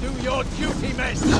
Do your duty, miss!